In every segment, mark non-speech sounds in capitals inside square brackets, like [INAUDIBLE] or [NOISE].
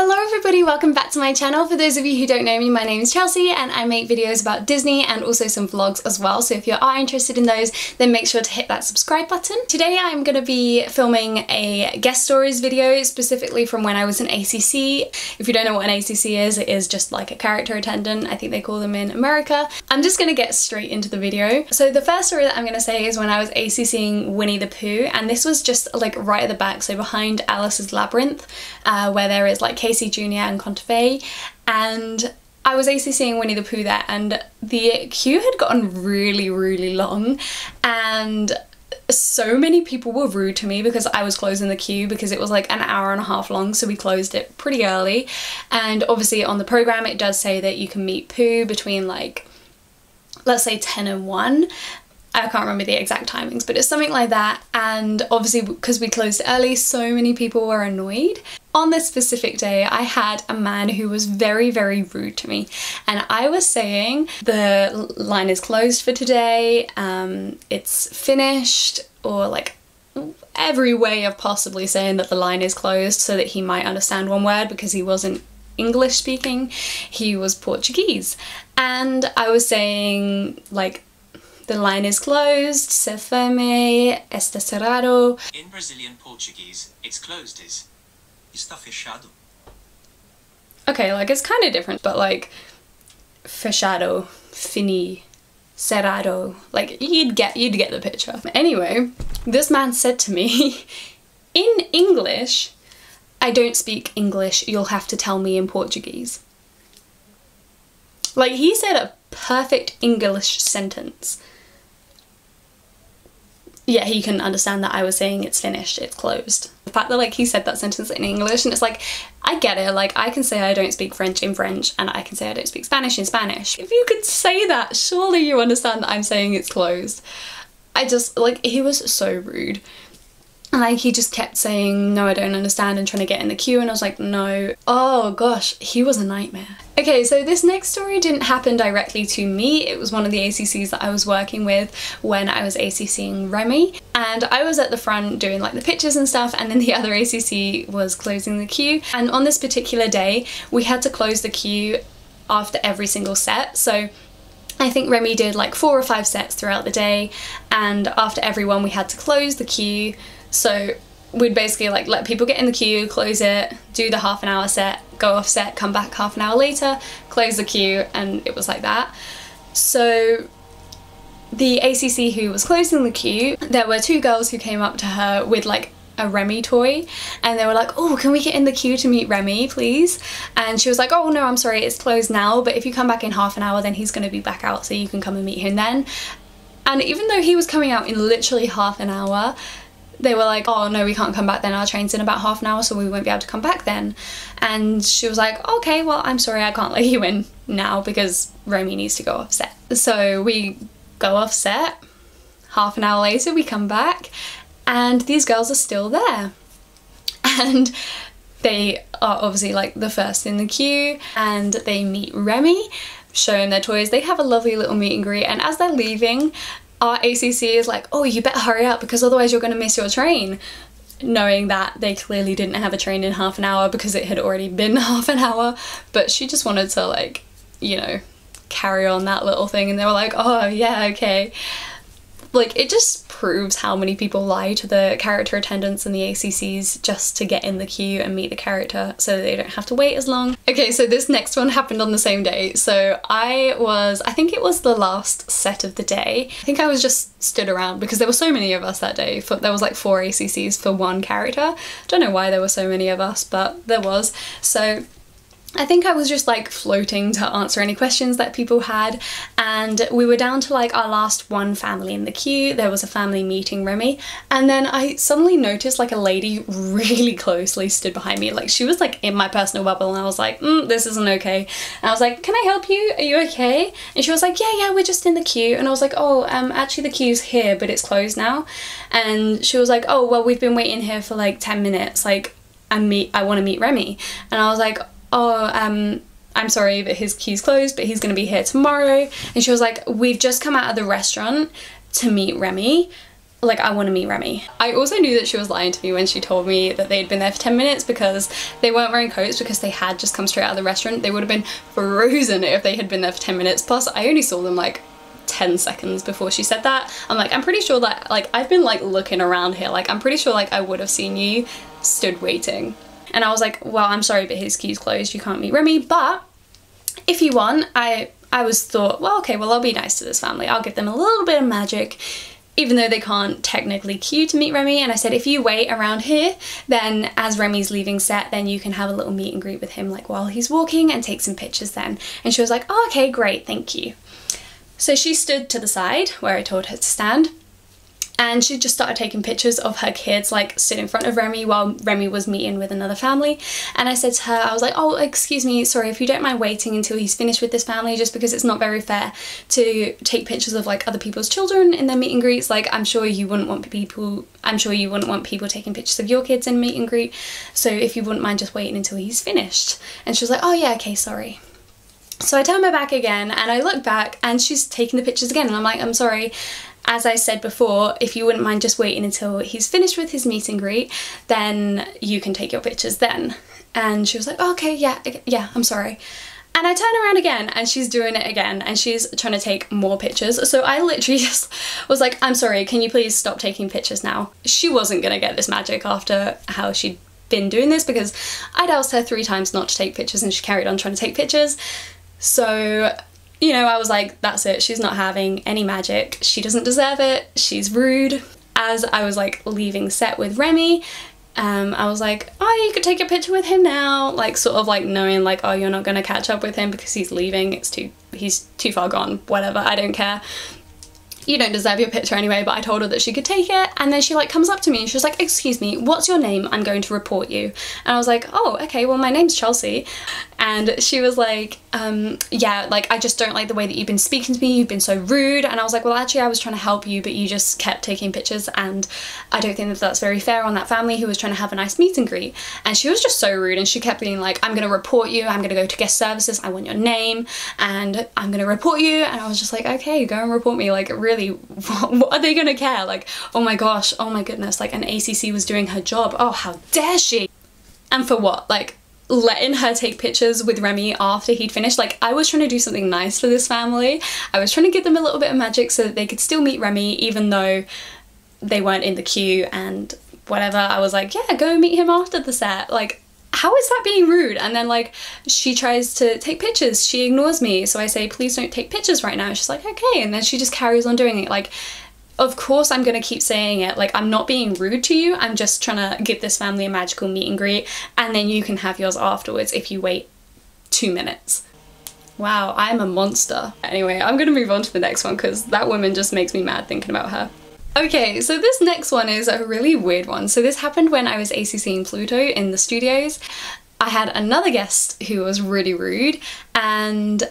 Hello everybody, welcome back to my channel. For those of you who don't know me, my name is Chelsea and I make videos about Disney and also some vlogs as well. So if you are interested in those, then make sure to hit that subscribe button. Today I'm going to be filming a guest stories video specifically from when I was in ACC. If you don't know what an ACC is, it is just like a character attendant. I think they call them in America. I'm just going to get straight into the video. So the first story that I'm going to say is when I was ACCing Winnie the Pooh and this was just like right at the back, so behind Alice's Labyrinth, uh, where there is like Casey Jr. and Contes de Fées and I was ACCing Winnie the Pooh there and the queue had gotten really really long and so many people were rude to me because I was closing the queue because it was like an hour and a half long so we closed it pretty early and obviously on the program it does say that you can meet Pooh between like let's say 10 and 1 I can't remember the exact timings, but it's something like that. And obviously, because we closed early, so many people were annoyed. On this specific day, I had a man who was very, very rude to me. And I was saying, the line is closed for today, um, it's finished, or like every way of possibly saying that the line is closed so that he might understand one word because he wasn't English speaking, he was Portuguese. And I was saying, like, the line is closed, se feme, está cerrado. In Brazilian Portuguese, it's closed is está fechado. Okay, like it's kind of different, but like fechado, fini, cerrado, like you'd get you'd get the picture. Anyway, this man said to me [LAUGHS] in English, I don't speak English, you'll have to tell me in Portuguese. Like he said a perfect English sentence yeah, he couldn't understand that I was saying it's finished, it's closed. The fact that like he said that sentence in English and it's like, I get it, like I can say I don't speak French in French and I can say I don't speak Spanish in Spanish. If you could say that, surely you understand that I'm saying it's closed. I just, like, he was so rude. Like he just kept saying, no, I don't understand and trying to get in the queue and I was like, no. Oh gosh, he was a nightmare. Okay, so this next story didn't happen directly to me. It was one of the ACCs that I was working with when I was ACCing Remy. And I was at the front doing like the pictures and stuff and then the [LAUGHS] other ACC was closing the queue. And on this particular day, we had to close the queue after every single set. So I think Remy did like four or five sets throughout the day and after every one we had to close the queue so we'd basically like let people get in the queue, close it, do the half an hour set, go off set, come back half an hour later, close the queue, and it was like that. So the ACC who was closing the queue, there were two girls who came up to her with like a Remy toy and they were like, oh, can we get in the queue to meet Remy, please? And she was like, oh no, I'm sorry, it's closed now, but if you come back in half an hour, then he's gonna be back out so you can come and meet him then. And even though he was coming out in literally half an hour, they were like, oh no, we can't come back then. Our train's in about half an hour, so we won't be able to come back then. And she was like, okay, well, I'm sorry, I can't let you in now because Remy needs to go off set. So we go off set. Half an hour later, we come back, and these girls are still there. [LAUGHS] And they are obviously like the first in the queue, and they meet Remy, show them their toys. They have a lovely little meet and greet, and as they're leaving, our ACC is like, oh, you better hurry up because otherwise you're going to miss your train. Knowing that they clearly didn't have a train in half an hour because it had already been [LAUGHS] half an hour, but she just wanted to, like, you know, carry on that little thing, and they were like, oh, yeah, okay like it just proves how many people lie to the character attendants and the ACCs just to get in the queue and meet the character so they don't have to wait as long. Okay, so this next one [LAUGHS] happened on the same day. So I was, I think it was the last set of the day. I think I was just stood around because there were so many of us that day. For, there was like four ACCs for one character. Don't know why there were so many of us, but there was. So I think I was just like floating to answer any questions that people had and we were down to like our last one family in the queue. There was a family meeting Remy and then I suddenly noticed like a lady [LAUGHS] really closely stood behind me. Like she was like in my personal bubble and I was like, mm, this isn't okay. And I was like, can I help you? Are you okay? And she was like, yeah, yeah, we're just in the queue. And I was like, oh, um, actually the queue's here, but it's closed now. And she was like, oh, well, we've been waiting here for like 10 minutes. Like, I meet, I want to meet Remy. And I was like, oh, um, I'm sorry that his queue's closed, but he's going to be here tomorrow. And she was like, we've just come out of the restaurant to meet Remy. like I want to meet Remy. I also knew that she was lying to me when she told me that they'd been there for 10 minutes because they weren't wearing coats because they had just come straight out of the restaurant. They would have been frozen if they had been there for 10 minutes. Plus I only saw them like 10 seconds before she said that. I'm like, I'm pretty sure that like I've been like looking around here. Like I'm pretty sure like I would have seen you stood waiting. And I was like, well, I'm sorry, but his queue's closed. You can't meet Remy. But if you want, I I was thought, well, okay, well, I'll be nice to this family. I'll give them a little bit of magic even though they can't technically queue to meet Remy. And I said, if you wait around here, then as Remy's leaving set, then you can have a little meet and greet with him like while he's walking and take some pictures then. And she was like, oh, okay, great, thank you. So she stood to the side where I told her to stand and she just started taking pictures of her kids like stood in front of Remy while Remy was meeting with another family. And I said to her I was like oh excuse me sorry if you don't mind waiting until he's finished with this family just because it's not very fair to take pictures of like other people's children in their meet and greets like I'm sure you wouldn't want people I'm sure you wouldn't want people taking pictures of your kids in meet and greet so if you wouldn't mind just waiting until he's finished. And she was like oh yeah okay sorry. So I turn my back again and I look back and she's taking the pictures again and I'm like, I'm sorry as I said before, if you wouldn't mind just waiting until he's finished with his meet and greet, then you can take your pictures then. And she was like, oh, okay, yeah, yeah, I'm sorry. And I turn around again and she's doing it again and she's trying to take more pictures. So I literally [LAUGHS] just was like, I'm sorry, can you please stop taking pictures now? She wasn't gonna get this magic after how she'd been doing this because I'd asked her three times not to take pictures and she carried on trying to take pictures. So you know, I was like, that's it, she's not having any magic. She doesn't deserve it, she's rude. As I was like leaving set with Remy, um, I was like, oh, you could take a picture with him now. Like sort of like knowing like, oh, you're not gonna catch up with him because he's leaving. It's too, he's too far gone, whatever, I don't care you don't deserve your picture anyway, but I told her that she could take it. And then she like comes up to me and she's like, excuse me, what's your name? I'm going to report you. And I was like, oh, okay, well, my name's Chelsea. And she was like, um, yeah, like, I just don't like the way that you've been speaking to me. You've been so rude. And I was like, well, actually, I was trying to help you, but you just kept taking pictures. And I don't think that that's very fair on that family who was trying to have a nice meet and greet. And she was just so rude. And she kept being like, I'm going to report you. I'm going to go to guest services. I want your name and I'm going to report you. And I was just like, okay, go and report me. Like, really really [LAUGHS] what, what are they gonna care like oh my gosh oh my goodness like an ACC was doing her job oh how dare she and for what like letting her take pictures with Remy after he'd finished. Like, I was trying to do something nice for this family. I was trying to give them a little bit of magic so that they could still meet Remy even though they weren't in the queue and whatever. I was like, yeah, go meet him after the set. Like, how is that being rude? And then like she tries to take pictures, she ignores me. So I say, please don't take pictures right now. She's like, okay. And then she just carries on doing it. Like, of course I'm gonna keep saying it. Like, I'm not being rude to you. I'm just trying to give this family a magical meet and greet. And then you can have yours afterwards if you wait two minutes. Wow, I'm a monster. Anyway, I'm gonna move on to the next one because that woman just makes me mad thinking about her. Okay, so this next one is a really weird one. So this happened when I was ACCing Pluto in the studios. I had another guest who was really rude and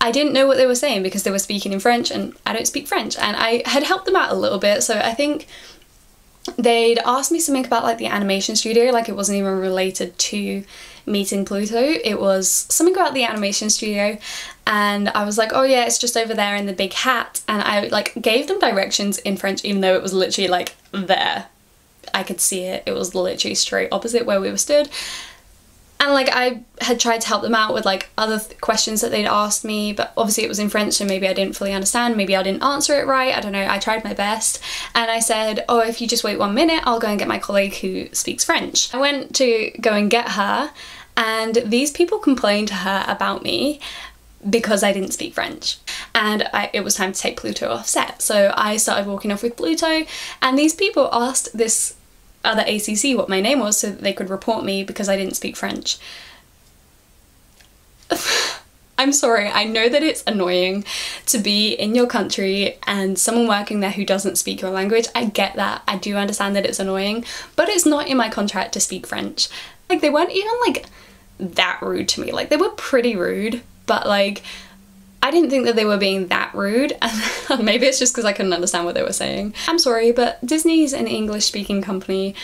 I didn't know what they were saying because they were speaking in French and I don't speak French and I had helped them out a little bit so I think they'd asked me something about like the animation studio like it wasn't even related to meeting Pluto. It was something about the animation studio and I was like, oh yeah, it's just over there in the big hat. And I like gave them directions in French even though it was literally like there. I could see it. It was literally straight opposite where we were stood. And like I had tried to help them out with like other questions that they'd asked me, but obviously it was in French so maybe I didn't fully understand, maybe I didn't answer it right, I don't know, I tried my best. And I said, oh, if you just wait one minute, I'll go and get my colleague who speaks French. I went to go and get her and these people complained to her about me because I didn't speak French and I, it was time to take Pluto off set. So I started walking off with Pluto and these people asked this other ACC what my name was so that they could report me because I didn't speak French. [LAUGHS] I'm sorry, I know that it's annoying to be in your country and someone working there who doesn't speak your language. I get that. I do understand that it's annoying, but it's not in my contract to speak French. Like, they weren't even like that rude to me. Like, they were pretty rude, but like, I didn't think that they were being that rude. [LAUGHS] Maybe it's just because I couldn't understand what they were saying. I'm sorry, but Disney's an English speaking company.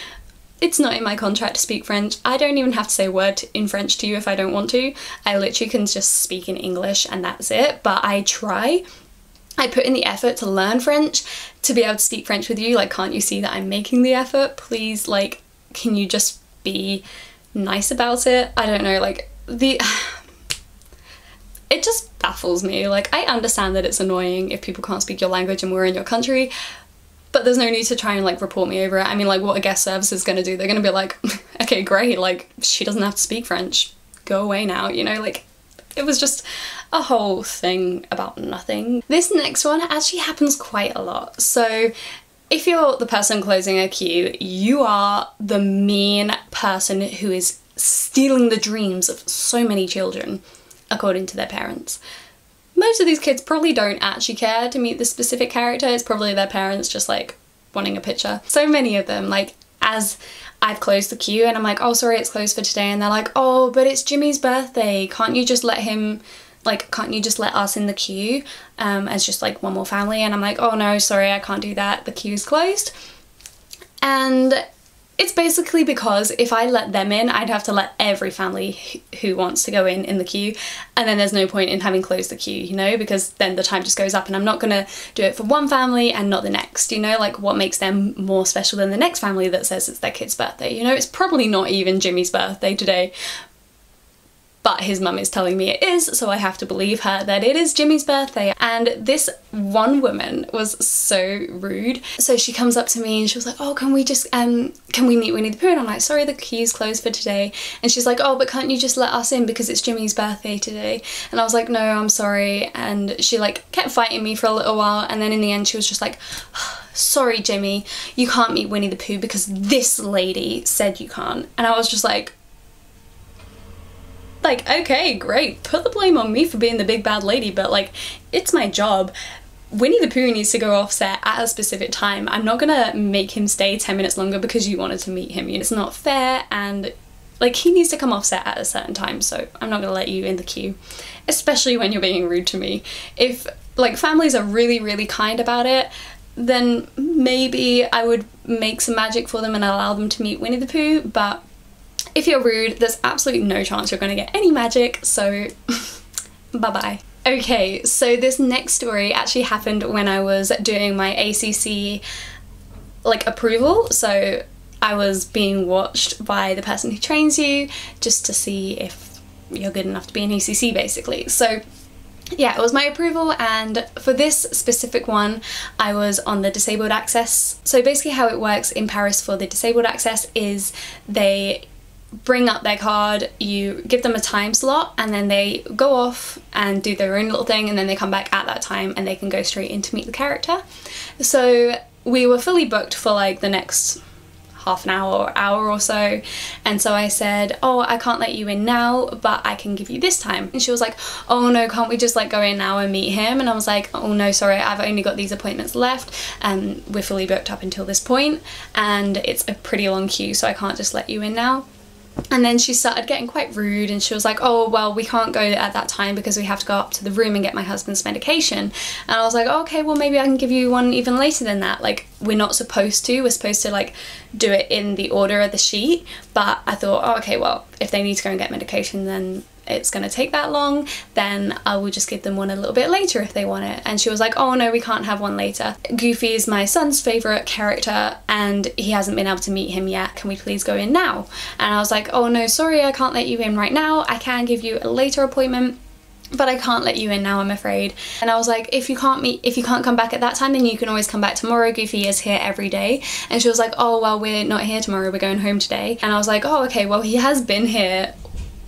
It's not in my contract to speak French. I don't even have to say a word in French to you if I don't want to. I literally can just speak in English and that's it, but I try I put in the effort to learn French, to be able to speak French with you. Like, can't you see that I'm making the effort? Please, like, can you just be nice about it? I don't know, like, the. It just baffles me. Like, I understand that it's annoying if people can't speak your language and we're in your country, but there's no need to try and like report me over it. I mean, like, what a guest service is gonna do? They're gonna be like, [LAUGHS] okay, great, like, she doesn't have to speak French. Go away now, you know? Like, it was just a whole thing about nothing. This next one actually happens quite a lot. So, if you're the person closing a queue, you are the mean person who is stealing the dreams of so many children, according to their parents. Most of these kids probably don't actually care to meet the specific character, it's probably their parents just like wanting a picture. So many of them, like, as I've closed the queue and I'm like, oh, sorry, it's closed for today, and they're like, oh, but it's Jimmy's birthday, can't you just let him like can't you just let us in the queue um, as just like one more family? And I'm like oh no sorry I can't do that. The queue's closed. And it's basically because if I let them in I'd have to let every family who wants to go in in the queue. And then there's no point in having closed the queue you know because then the time just goes up and I'm not gonna do it for one family and not the next you know like what makes them more special than the next family that says it's their kid's birthday you know? It's probably not even Jimmy's birthday today his mum is telling me it is, so I have to believe her that it is Jimmy's birthday. And this one woman was so rude. So she comes up to me and she was like, oh, can we just, um, can we meet Winnie the Pooh? And I'm like, sorry, the queue's closed for today. And she's like, oh, but can't you just let us in because it's Jimmy's birthday today? And I was like, no, I'm sorry. And she like kept fighting me for a little while. And then in the end, she was just like, sorry, Jimmy, you can't meet Winnie the Pooh because this lady said you can't. And I was just like, like, okay, great, put the blame on me for being the big bad lady, but like, it's my job. Winnie the Pooh needs to go off set at a specific time. I'm not gonna make him stay 10 minutes longer because you wanted to meet him. It's not fair and like he needs to come off set at a certain time, so I'm not gonna let you in the queue. Especially when you're being rude to me. If like families are really, really kind about it, then maybe I would make some magic for them and allow them to meet Winnie the Pooh, but if you're rude, there's absolutely no chance you're going to get any magic, so [LAUGHS] bye bye. Okay, so this next story actually happened when I was doing my ACC like approval. So I was being watched by the person who trains you just to see if you're good enough to be an ACC basically. So yeah, it was my approval and for this specific one I was on the disabled access. So basically how it works in Paris for the disabled access is they bring up their card, you give them a time slot, and then they go off and do their own little thing, and then they come back at that time and they can go straight in to meet the character. So we were fully booked for like the next half an hour or hour or so and so I said oh I can't let you in now but I can give you this time. And she was like oh no can't we just like go in now and meet him? And I was like oh no sorry I've only got these appointments left and we're fully booked up until this point and it's a pretty long queue so I can't just let you in now and then she started getting quite rude and she was like, oh, well, we can't go at that time because we have to go up to the room and get my husband's medication. And I was like, oh, okay, well, maybe I can give you one even later than that. Like, we're not supposed to. We're supposed to, like, do it in the order of the sheet. But I thought, oh, okay, well, if they need to go and get medication, then it's going to take that long, then I will just give them one a little bit later if they want it. And she was like, oh no, we can't have one later. Goofy is my son's favourite character and he hasn't been able to meet him yet. Can we please go in now? And I was like, oh no, sorry, I can't let you in right now. I can give you a later appointment but I can't let you in now I'm afraid and I was like if you can't meet if you can't come back at that time then you can always come back tomorrow Goofy is here every day and she was like oh well we're not here tomorrow we're going home today and I was like oh okay well he has been here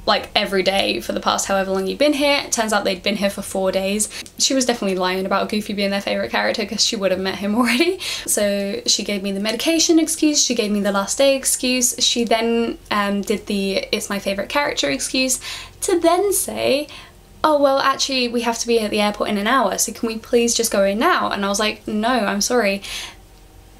like every day for the past however long you've been here. It turns out they'd been here for four days. She was definitely lying about Goofy being their favourite character because she would have met him [LAUGHS] already. So she gave me the medication excuse, she gave me the last day excuse, she then um, did the it's my favourite character excuse to then say oh well actually we have to be at the airport in an hour so can we please just go in now and I was like no I'm sorry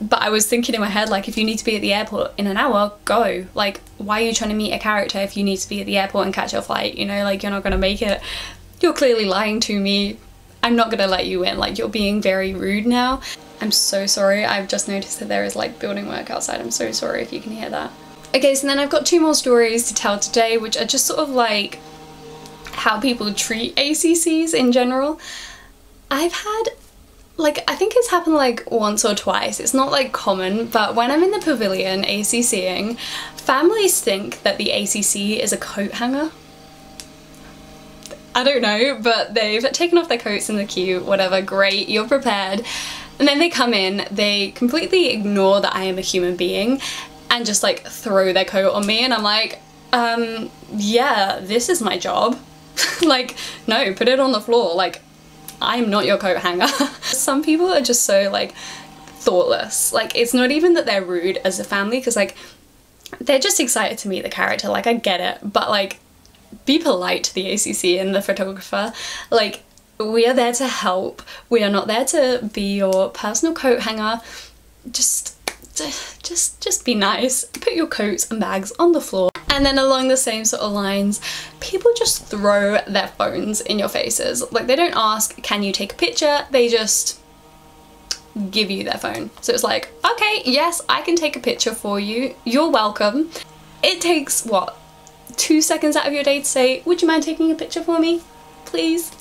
but I was thinking in my head, like, if you need to be at the airport in an hour, go. Like, why are you trying to meet a character if you need to be at the airport and catch your flight? You know, like, you're not gonna make it. You're clearly lying to me. I'm not gonna let you in. Like, you're being very rude now. I'm so sorry. I've just noticed that there is like building work outside. I'm so sorry if you can hear that. Okay, so then I've got two more stories to tell today, which are just sort of like how people treat ACCs in general. I've had like I think it's happened like once or twice. It's not like common, but when I'm in the pavilion ACCing, families think that the ACC is a coat hanger. I don't know, but they've taken off their coats in the queue, whatever, great, you're prepared. And then they come in, they completely ignore that I am a human being and just like throw their coat on me and I'm like, um, yeah, this is my job. [LAUGHS] like, no, put it on the floor. Like, I'm not your coat hanger. [LAUGHS] Some people are just so like thoughtless. Like, it's not even that they're rude as a family because like they're just excited to meet the character. Like, I get it, but like be polite to the ACC and the photographer. Like, we are there to help. We are not there to be your personal coat hanger. Just just just be nice. Put your coats and bags on the floor. And then along the same sort of lines, people just throw their phones in your faces. Like they don't ask, can you take a picture? They just give you their phone. So it's like, okay, yes, I can take a picture for you. You're welcome. It takes, what, two seconds out of your day to say, would you mind taking a picture for me? Please?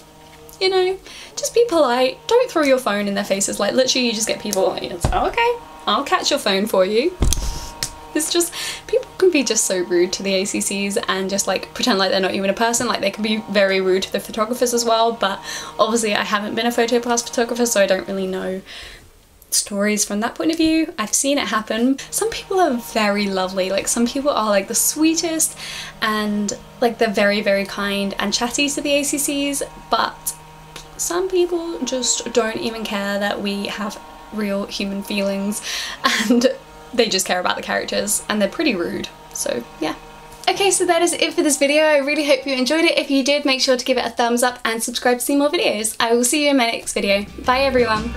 You know, just be polite. Don't throw your phone in their faces. Like literally you just get people, it's okay, I'll catch your phone for you. It's just, people can be just so rude to the ACCs and just like pretend like they're not even a person. Like they can be very rude to the photographers as well, but obviously I haven't been a photo pass photographer so I don't really know stories from that point of view. I've seen it happen. Some people are very lovely, like some people are like the sweetest and like they're very very kind and chatty to the ACCs but some people just don't even care that we have real human feelings [LAUGHS] and they just care about the characters and they're pretty rude. So yeah. Okay, so that is it for this video. I really hope you enjoyed it. If you did, make sure to give it a thumbs up and subscribe to see more videos. I will see you in my next video. Bye everyone.